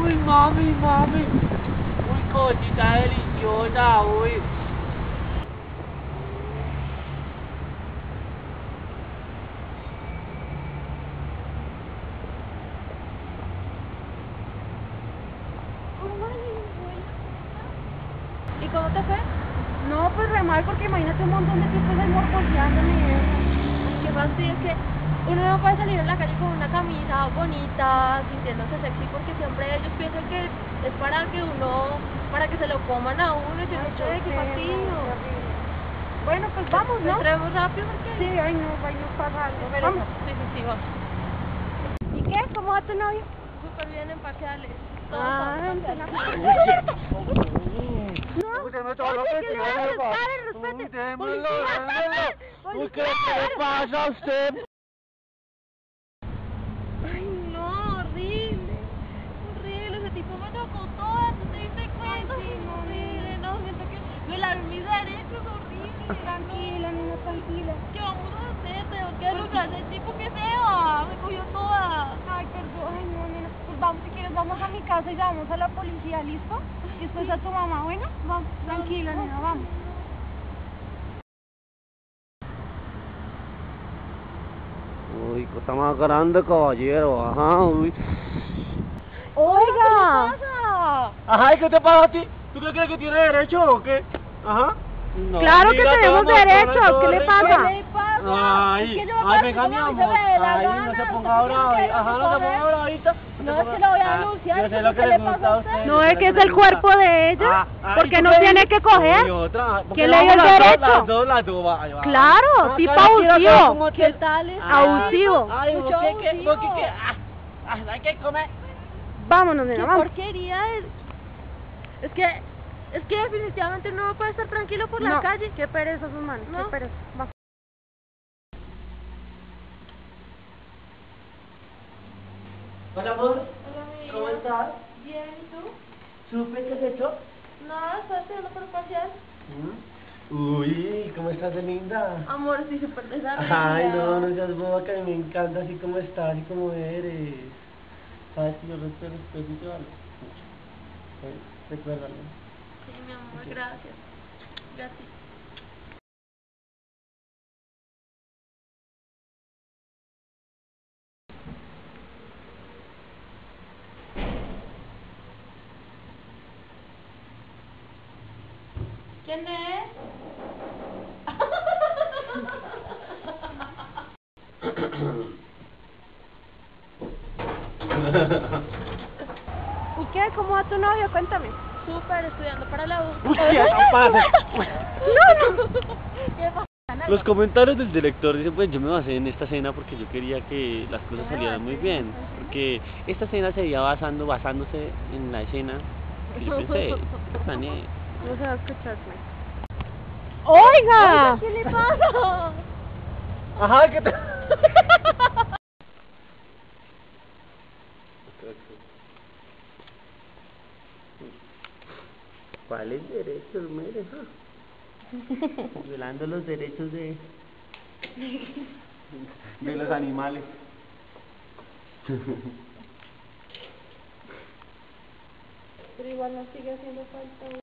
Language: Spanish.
Ui, mami, mami. Ui, ko, ti ka heli. Cómo te fue? No, pues re mal, porque imagínate un montón de tipos ahí morboseándome y eso. Qué fastidio, es que uno no puede salir a la calle con una camisa bonita, sintiéndose sexy, porque siempre ellos piensan que es para que uno, para que se lo coman a uno, y yo no sé, qué fastidio. Bueno, pues vamos, ¿no? Entremos rápido, porque... Sí, ay no, ay no pasa algo. Pero- Vamos. Sí, sí, sí, vamos. ¿Y qué? ¿Cómo va tu novio? Súper bien empaqueables. Todos Ah. Ay, no, horrible. Horrible, ese tipo me tocó todas, ¿no te diste cuenta? horrible, no, siento que violar mis derechos, horrible. Tranquila, niña, tranquila. ¿Qué vamos a hacer? Tengo que alugar ese tipo que se va, me cogió toda. Ay, perdón, ay no, nena. Pues vamos, si quieres, vamos a mi casa y llamamos a la policía, ¿listo? Y después a tu mamá, ¿bueno? Vamos, tranquila, nena, vamos. Uy, cosa más grande, caballero. Ajá, uy. Oiga. pasa? Ajá, ¿y qué te pasa a ti? ¿Tú qué crees que tiene derecho o qué? Ajá. No, Claro que tenemos derechos, todo ¿qué le pasa? ¿Qué le pasa? Ay, Es que yo ay, venga, mi amor. no se ponga bravo. Ajá, no se ponga bravita. No, es que lo voy a Ah, denunciar, Yo sé ¿cómo lo que que le pasa a usted? usted. No es que es el cuerpo de ella. Ah, ah, ¿Por ¿y qué tú no tiene dices? que coger? Uy, otra. ¿por Que qué le dio el las dos, derecho. Las dos, las dos. Claro, Ah, tipo abusivo. ¿Qué tal es? Ah, Abusivo. Ay. Ah, ah, hay que comer. Vámonos, ¿Qué nena, vamos. porquería es? Es que, es que definitivamente no puede estar tranquilo por la calle. Qué pereza sus manos, No. qué pereza. Hola, amor. Hola, mi ¿Cómo estás? Bien, ¿y tú? ¿Supe qué has hecho? Nada, estoy estudiando por parcial. Uy, ¿cómo estás de linda? Amor, sí, súper desarrollada. Ay, no, no seas boba, que a mí me encanta así como estás y como eres. Sabes que yo te respeto y te. Recuérdalo. Sí, mi amor, gracias. Gracias. ¿Quién es? ¿Y qué? ¿Cómo va tu novio? Cuéntame. Súper, estudiando para la U. Uy, ¿qué pasa? No, no. ¿Qué pasa? Los comentarios del director dicen, pues yo me basé en esta escena porque yo quería que las cosas salieran muy bien. Porque esta escena se iba basando, basándose en la escena que yo pensé, planeé. No se va a escuchar. ¡Oiga! ¿Qué le pasa? Ajá, ¿qué te...? ¿Cuáles derechos, mire? ja? Violando los derechos de... de los animales. Pero igual nos sigue haciendo falta